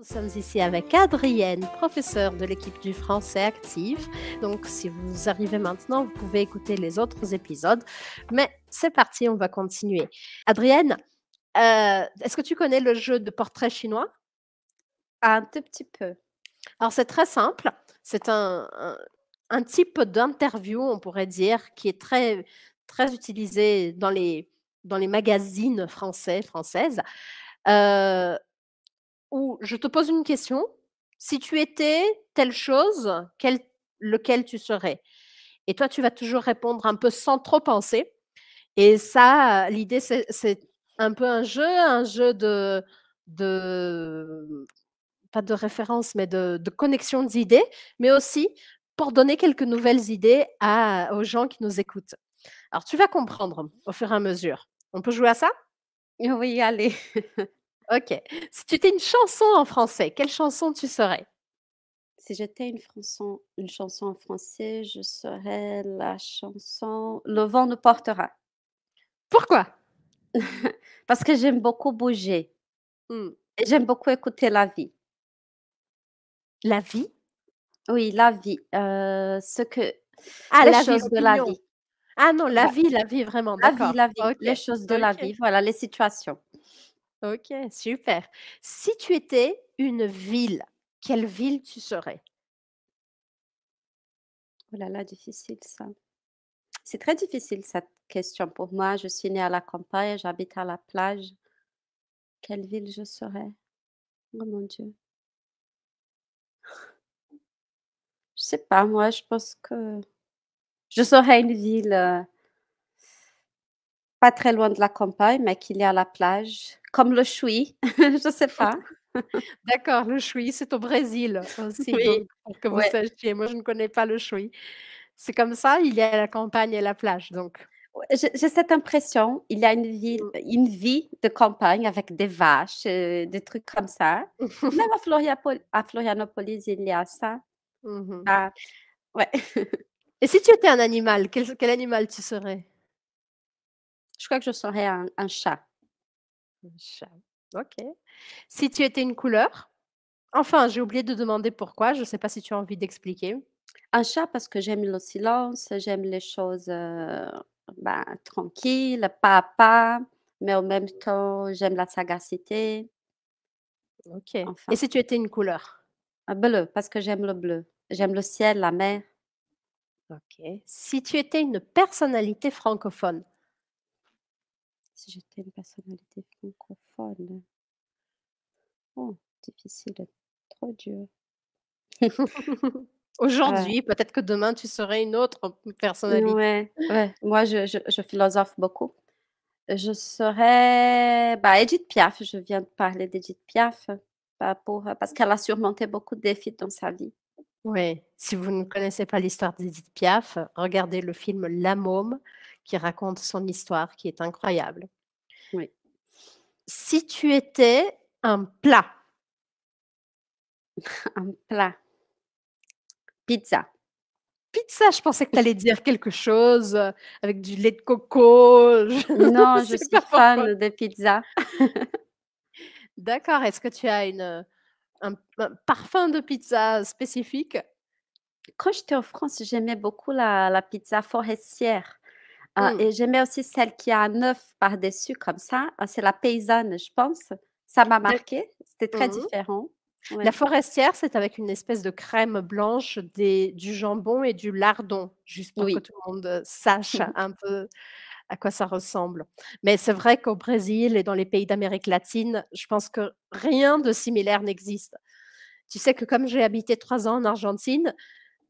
Nous sommes ici avec Adrienne, professeure de l'équipe du français actif. Donc, si vous arrivez maintenant, vous pouvez écouter les autres épisodes. Mais c'est parti, on va continuer. Adrienne, euh, est-ce que tu connais le jeu de portrait chinois? Un tout petit peu. Alors, c'est très simple. C'est un, un- un type d'interview, on pourrait dire, qui est très, très utilisé dans les, dans les magazines français, françaises, euh, où je te pose une question. Si tu étais telle chose, quel, lequel tu serais? Et toi, tu vas toujours répondre un peu sans trop penser. Et ça, l'idée, c'est un peu un jeu, un jeu de, de pas de référence, mais de, connexion d'idées, mais aussi pour donner quelques nouvelles idées aux gens qui nous écoutent. Alors, tu vas comprendre au fur et à mesure. On peut jouer à ça? Oui, allez. Ok. Si tu étais une chanson en français, quelle chanson tu serais? Si j'étais une chanson, une chanson en français, je serais la chanson Le vent nous portera. Pourquoi? Parce que j'aime beaucoup bouger et j'aime beaucoup écouter la vie. La vie? Oui, la vie, heu, ce que Ah, les la vie, choses de la vie. Ah non, la vie, la vie, vraiment, la vie, la vie, les choses de la vie, voilà, les situations. Ok, super. Si tu étais une ville, quelle ville tu serais? Oh là là, difficile ça. C'est très difficile cette question pour moi. Je suis née à la campagne, j'habite à la plage. Quelle ville je serais? Oh mon Dieu. Je sais pas, moi, je pense que je serais une ville, heu pas très loin de la campagne, mais qu'il y a la plage, comme le Chuy, je sais pas. D'accord, le Chuy, c'est au Brésil aussi, Oui, donc pour que vous ouais, sachiez. Moi, je ne connais pas le Chuy. C'est comme ça, il y a la campagne et la plage, donc. j'ai cette impression, il y a une ville Mmh. une vie de campagne avec des vaches, heu, des trucs comme ça. Même à Florianopolis, il y a ça. Mmh Ah, ouais. Et si tu étais un animal, quel quel animal tu serais? Je crois que je serais un un chat. Un chat. OK. Si tu étais une couleur? Enfin, j'ai oublié de demander pourquoi, je ne sais pas si tu as envie d'expliquer? Un chat parce que j'aime le silence, j'aime les choses, heu, ben, tranquilles, pas à pas, mais en même temps, j'aime la sagacité, OK. Et enfin. si tu étais une couleur? Un bleu, parce que j'aime le bleu. J'aime le ciel, la mer. OK. Si tu étais une personnalité francophone? Si j'étais une personnalité francophone. Oh, difficile, trop dur. Aujourd'hui, peut-être que demain tu serais une autre personnalité. ouais, ouais, moi je je je philosophe beaucoup. Je serais, bah, Édith Piaf, je viens de parler d'Édith Piaf, bah, pour, parce qu'elle a surmonté beaucoup de défis dans sa vie. Oui, si vous ne connaissez pas l'histoire d'Édith Piaf, regardez le film La Môme qui raconte son histoire qui est incroyable. Oui. Si tu étais un plat, Un plat, pizza. pizza, je pensais que tu allais dire quelque chose, heu, avec du lait de coco, je Non, je suis pas pourquoi. fan des pizzas. D'accord, est-ce que tu as une, heu, un un parfum de pizza spécifique? Quand j'étais en France, j'aimais beaucoup la la pizza forestière. Ah Mmh, et j'aimais aussi celle qui a un œuf par-dessus comme ça, ah, c'est la paysanne, je pense. Ça m'a d'ac marquée, c'était très mmh différent. La forestière, c'est avec une espèce de crème blanche, des du jambon et du lardon, juste pour que tout le monde, heu, sache un peu à quoi ça ressemble. Mais c'est vrai qu'au Brésil et dans les pays d'Amérique latine, je pense que rien de similaire n'existe. Tu sais que comme j'ai habité 3 ans en Argentine,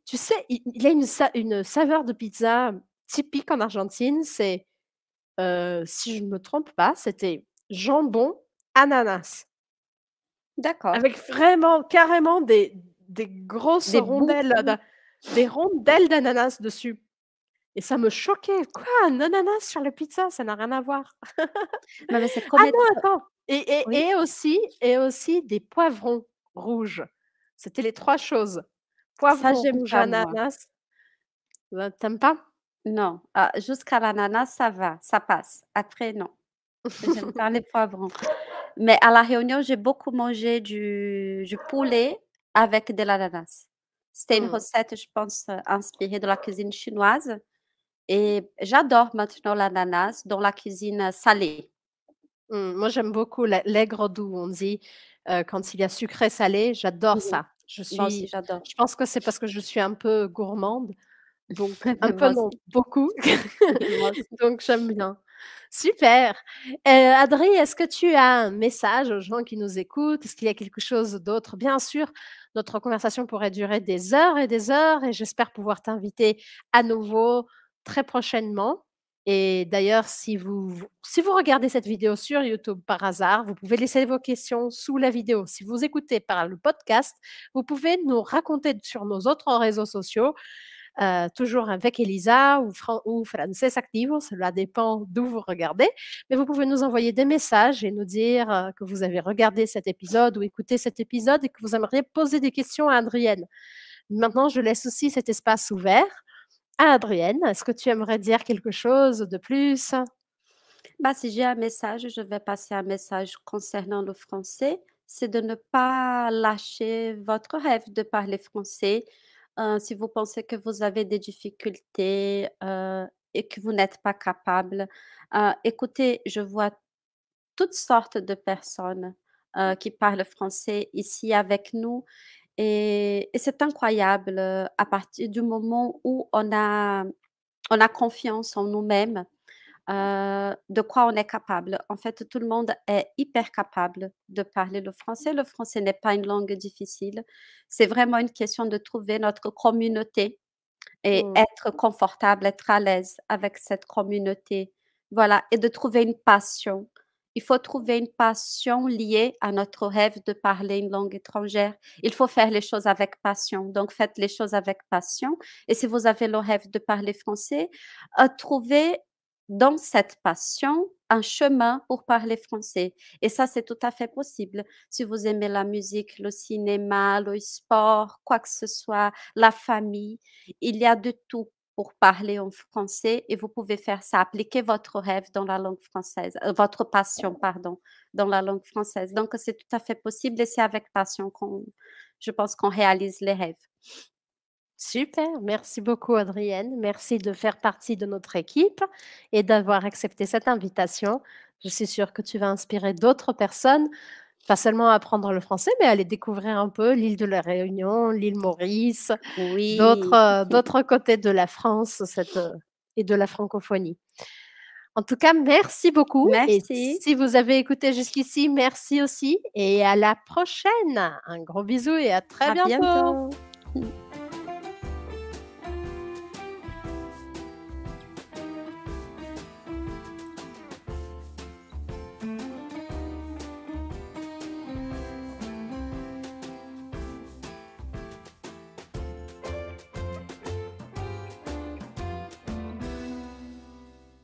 tu sais, il il y a une sa une saveur de pizza typique en Argentine, c'est, si je ne me trompe pas, c'était jambon, ananas. D'accord. Avec vraiment, carrément des des grosses Des rondelles des rondelles d'ananas dessus et ça me choquait. Quoi? Un ananas sur la pizza? Ça n'a rien à voir. Mais mais c'est Ah non, attends et et oui? et aussi et aussi des poivrons rouges. C'était les 3 choses. Ça, Poivron j'aime rouge, pas moi. ananas. Bah, tu aimes pas? Non, ah, jusqu'à l'ananas, ça va, ça passe. Après, non. J'aime pas les poivrons. Mais à la réunion, j'ai beaucoup mangé du du poulet avec de l'ananas. C'était une Mmh. recette, je pense, heu, inspirée de la cuisine chinoise et j'adore maintenant l'ananas dans la cuisine salée. Mmh, moi j'aime beaucoup l'ai l'aigre doux, on dit, heu, quand il y a sucré salé, j'adore ça. Je suis j'adore. je pense que c'est parce que je suis un peu gourmande, donc un peu non, beaucoup, donc j'aime bien. Super, Adri, est-ce que tu as un message aux gens qui nous écoutent? Est-ce qu'il y a quelque chose d'autre? Bien sûr, notre conversation pourrait durer des heures et des heures et j'espère pouvoir t'inviter à nouveau très prochainement et d'ailleurs si vous si vous regardez cette vidéo sur YouTube par hasard, vous pouvez laisser vos questions sous la vidéo. Si vous écoutez par le podcast, vous pouvez nous raconter sur nos autres réseaux sociaux, heu, toujours avec Elisa ou Fran ou Frances Activo, cela dépend d'où vous regardez, mais vous pouvez nous envoyer des messages et nous dire, heu, que vous avez regardé cet épisode ou écouté cet épisode et que vous aimeriez poser des questions à Adrienne. Maintenant, je laisse aussi cet espace ouvert à Adrienne. Est-ce que tu aimerais dire quelque chose de plus? Bah, si j'ai un message, je vais passer un message concernant le français, c'est de ne pas lâcher votre rêve de parler français. Heu, si vous pensez que vous avez des difficultés, et que vous n'êtes pas capable, heu, écoutez, je vois toutes sortes de personnes, qui parlent français ici avec nous et et c'est incroyable, à partir du moment où on a on a confiance en nous-mêmes, heu, de quoi on est capable. En fait, tout le monde est hyper capable de parler le français. Le français n'est pas une langue difficile. C'est vraiment une question de trouver notre communauté et Mmh. être confortable, être à l'aise avec cette communauté. Voilà et de trouver une passion. Il faut trouver une passion liée à notre rêve de parler une langue étrangère. Il faut faire les choses avec passion, donc faites les choses avec passion et si vous avez le rêve de parler français, heu, trouvez dans cette passion un chemin pour parler français et ça, c'est tout à fait possible. Si vous aimez la musique, le cinéma, le sport, quoi que ce soit, la famille, il y a de tout pour parler en français et vous pouvez faire ça, appliquer votre rêve dans la langue française, heu, votre passion, pardon, dans la langue française. Donc c'est tout à fait possible et c'est avec passion qu'on je pense qu'on réalise les rêves. Super, merci beaucoup Adrienne. Merci de faire partie de notre équipe et d'avoir accepté cette invitation. Je suis sûre que tu vas inspirer d'autres personnes, pas seulement à apprendre le français, mais à aller découvrir un peu l'île de la Réunion, l'île Maurice, d'autres, Oui, heu, d'autres côtés de la France, cette, heu et de la francophonie. En tout cas, merci beaucoup et merci, si vous avez écouté jusqu'ici, merci aussi et à la prochaine. Un gros bisou et à très à bientôt. bientôt.